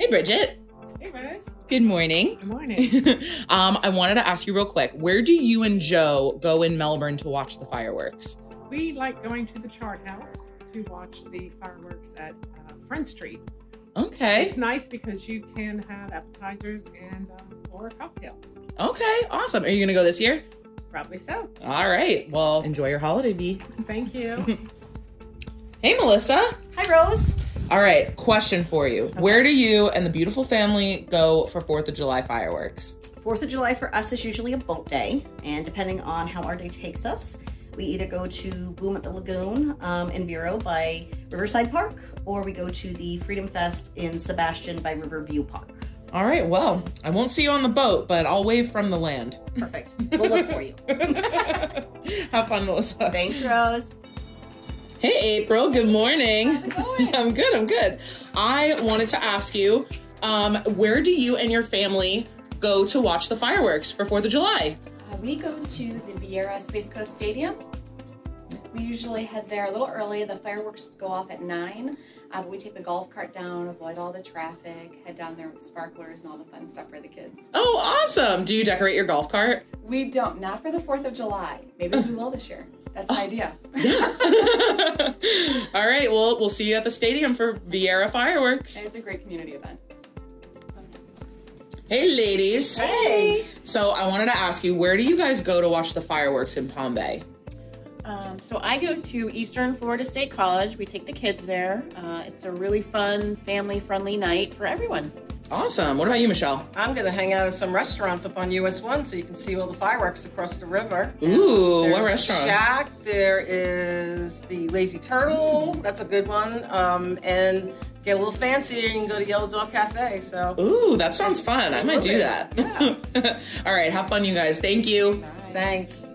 Hey, Bridget. Hey, Rose. Good morning. Good morning. um, I wanted to ask you real quick where do you and Joe go in Melbourne to watch the fireworks? we like going to the Chart House to watch the fireworks at uh, Front Street. Okay. It's nice because you can have appetizers and um, or a cocktail. Okay. Awesome. Are you going to go this year? Probably so. All right. Well, enjoy your holiday, Bee. Thank you. Hey, Melissa. Hi, Rose. All right. Question for you Where do you and the beautiful family go for 4th of July fireworks? Fourth of July for us is usually a boat day, and depending on how our day takes us, we either go to Boom at the Lagoon um, in Vero by Riverside Park, or we go to the Freedom Fest in Sebastian by Riverview Park. All right. Well, I won't see you on the boat, but I'll wave from the land. Perfect. We'll look for you. Have fun, Melissa. Thanks, Rose. Hey, April. Good morning. How's it going? I'm good. I'm good. I wanted to ask you, um, where do you and your family go to watch the fireworks for Fourth of July? Uh, we go to the Viera Space Coast Stadium. We usually head there a little early. The fireworks go off at 9. Uh, but we take the golf cart down, avoid all the traffic, head down there with sparklers and all the fun stuff for the kids. Oh, awesome! Do you decorate your golf cart? We don't, not for the 4th of July. Maybe we will this year. That's an idea. Yeah. All right. Well, we'll see you at the stadium for Viera fireworks. And it's a great community event. Hey, ladies. Hey! So I wanted to ask you, where do you guys go to watch the fireworks in Palm Bay? Um, so I go to Eastern Florida State College. We take the kids there. Uh, it's a really fun, family-friendly night for everyone. Awesome. What about you, Michelle? I'm gonna hang out at some restaurants up on US One so you can see all the fireworks across the river. Ooh, There's what restaurants? Shack. There is the Lazy Turtle. That's a good one. Um, and get a little fancier, you can go to Yellow Dog Cafe. So Ooh, that sounds fun. I might do that. Yeah. All right. Have fun, you guys. Thank you. thanks.